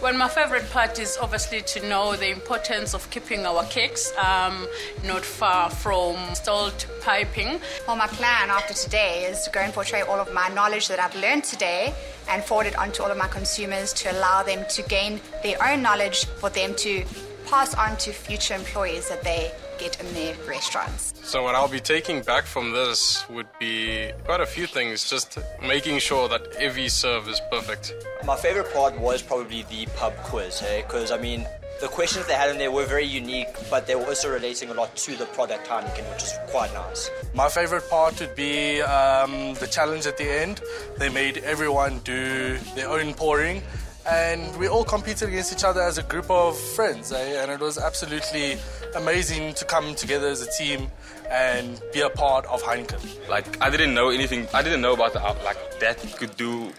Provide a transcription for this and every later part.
Well, my favorite part is obviously to know the importance of keeping our cakes um, not far from stalled piping. Well, my plan after today is to go and portray all of my knowledge that I've learned today and forward it on to all of my consumers to allow them to gain their own knowledge for them to pass on to future employees that they get in their restaurants. So, what I'll be taking back from this would be quite a few things, just making sure that every serve is perfect. My favorite part was probably the pub quiz, hey? Because, I mean, the questions they had in there were very unique, but they were also relating a lot to the product Heineken, which is quite nice. My favorite part would be um, the challenge at the end. They made everyone do their own pouring, and we all competed against each other as a group of friends, eh? and it was absolutely amazing to come together as a team and be a part of Heineken. Like I didn't know anything. I didn't know about the like that could do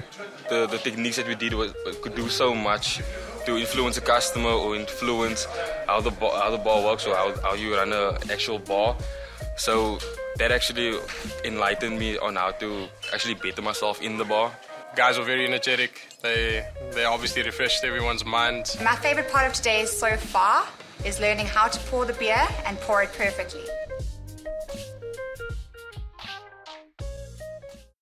the the techniques that we did was could do so much to influence a customer or influence how the bar, how the bar works or how, how you run an actual bar. So that actually enlightened me on how to actually better myself in the bar. Guys were very energetic. They they obviously refreshed everyone's mind. My favorite part of today so far is learning how to pour the beer and pour it perfectly.